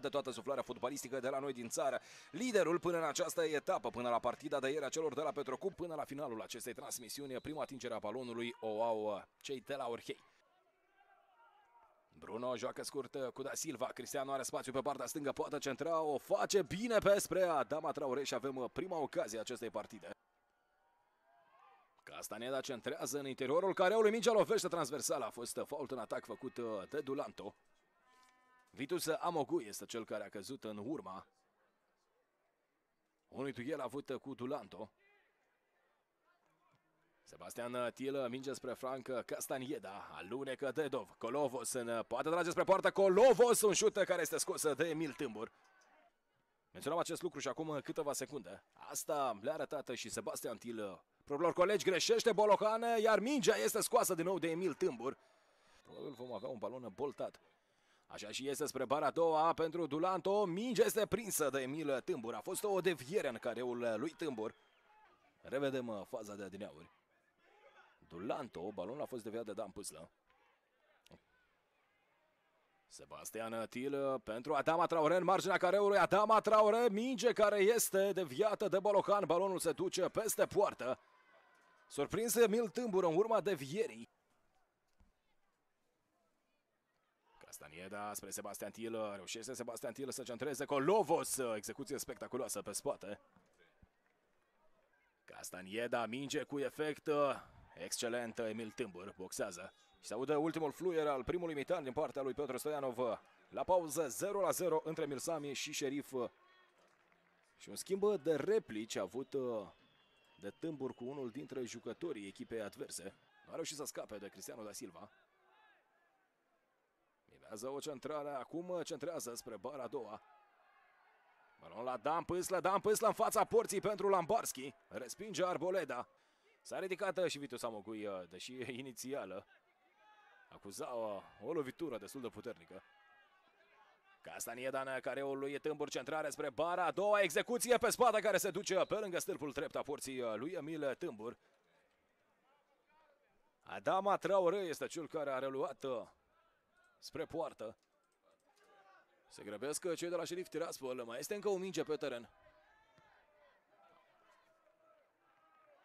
de toată suflarea fotbalistică de la noi din țară. Liderul până în această etapă, până la partida de ieri a celor de la Petrocup, până la finalul acestei transmisiuni, prima atingere a balonului o au cei de la Orhei. Bruno joacă scurt cu Da Silva, Cristiano are spațiu pe partea stângă, poate centra, o face bine pe spre Adama Traore și avem prima ocazie a acestei partide. Castaneda centrează în interiorul careului, mingea lovește transversal, a fost fault în atac făcut de Dulanto. Vitus Amogu este cel care a căzut în urma unui duel avut cu Dulanto. Sebastian Tilă minge spre Frank Castanieda, alunecă Dedov, Colovos în, poate trage spre poartă, Colovos, un șut care este scos de Emil Tâmbur. Menționam acest lucru și acum câteva secunde. Asta le-a arătat și Sebastian Tilă. Probabil colegi greșește Bolocan, iar mingea este scoasă din nou de Emil Tâmbur. Probabil vom avea un balon boltat. Așa și este spre bara a doua pentru Dulanto. Mingea este prinsă de Emil Tâmbur. A fost o deviere în careul lui Tâmbur. Revedem faza de adineauri. Dulanto, balonul a fost deviat de Dan Pâslă. Sebastian Til pentru Adama Traore în marginea careului. Adama Traore, minge care este deviată de Bolocan. Balonul se duce peste poartă. Surprins Emil Tâmbur în urma devierii. Castanieda spre Sebastian Til. Reușește Sebastian Til să centreze Colovos. Execuție spectaculoasă pe spate. Castanieda minge cu efect excelent. Emil Tâmbur boxează. Și se aude ultimul fluier al primului mitan din partea lui Piotr Stoianov. La pauză 0 la 0 între Milsami și Șerif. Și un schimb de replici avut de Tâmbur cu unul dintre jucătorii echipei adverse. Nu a reușit să scape de Cristiano da Silva. Mimează o centrare, acum centrează spre bara a doua. Balon la Dan Pâslă, Dan Pâslă în fața porții pentru Lambarski. Respinge Arboleda. S-a ridicat și Vitu Samogui, deși inițială. Acuza o, o lovitură destul de puternică. Castanieda în careul lui Tâmbur, centrare spre bara a doua, execuție pe spate care se duce pe lângă stâlpul drept a porții lui Emil Tâmbur. Adama Traore este cel care a reluat spre poartă. Se grăbesc cei de la Șerif Tiraspol, mai este încă o minge pe teren.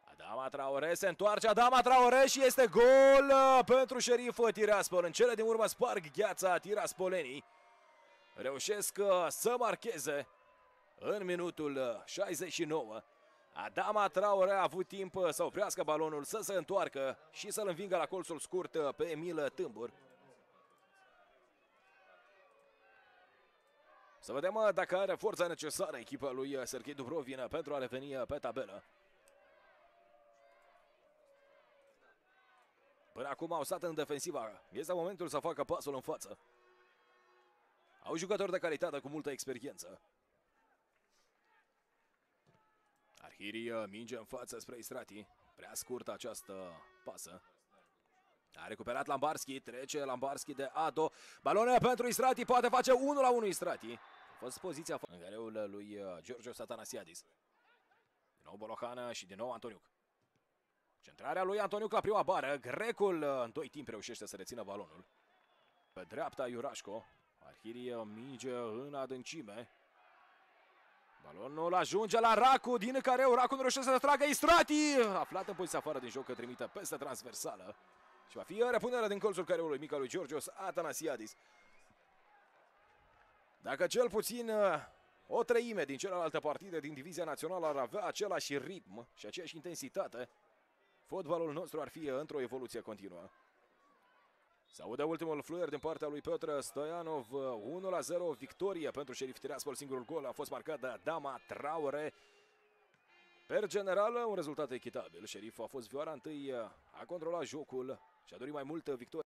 Adama Traore se întoarce, Adama Traore și este gol pentru Șerif Tiraspol. În cele din urmă sparg gheața Tiraspolenii. Reușesc să marcheze în minutul 69. Adama Traore a avut timp să oprească balonul, să se întoarcă și să-l învingă la colțul scurt pe Emil Tâmbur. Să vedem dacă are forța necesară echipa lui Serghei Dubrovin pentru a reveni pe tabelă. Până acum au stat în defensiva. Este momentul să facă pasul în față. Au jucători de calitate cu multă experiență. Arhiri minge în față spre Istrati. Prea scurtă această pasă. A recuperat Lambarski, trece Lambarski de Ado. Balonul pentru Istrati, poate face 1 la 1 Istrati. A fost poziția în gareul lui Giorgio Satanasiadis. Din nou Bolohană și din nou Antoniuc. Centrarea lui Antoniuc la prima bară. Grecul în doi timp reușește să rețină balonul. Pe dreapta Iurașco. Arhirie minge în adâncime. Balonul ajunge la Racu, din care Racu nu reușește să tragă Istrati. Aflat în poziția afară din joc, trimită peste transversală. Și va fi repunerea din colțul careului mic al lui Georgios Atanasiadis. Dacă cel puțin o treime din celelalte partide din Divizia Națională ar avea același ritm și aceeași intensitate, fotbalul nostru ar fi într-o evoluție continuă. Se aude ultimul fluier din partea lui Piotr Stoianov, 1-0, victorie pentru Șerif Tiraspol, singurul gol a fost marcat de Dama Traore. Per general, un rezultat echitabil. Șerif a fost vioara întâi, a controlat jocul și a dorit mai multă victorie.